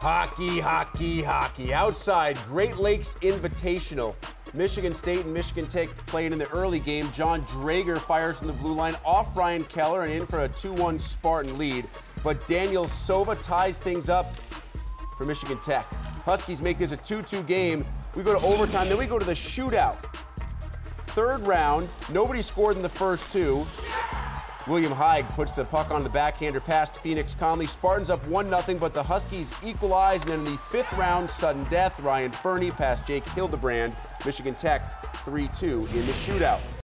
Hockey, hockey, hockey. Outside, Great Lakes Invitational. Michigan State and Michigan Tech playing in the early game. John Draeger fires from the blue line off Ryan Keller and in for a 2-1 Spartan lead. But Daniel Sova ties things up for Michigan Tech. Huskies make this a 2-2 game. We go to overtime, then we go to the shootout. Third round, nobody scored in the first two. William Haig puts the puck on the backhander past Phoenix Copley. Spartans up 1 0, but the Huskies equalize. And then in the fifth round, sudden death, Ryan Fernie past Jake Hildebrand. Michigan Tech 3 2 in the shootout.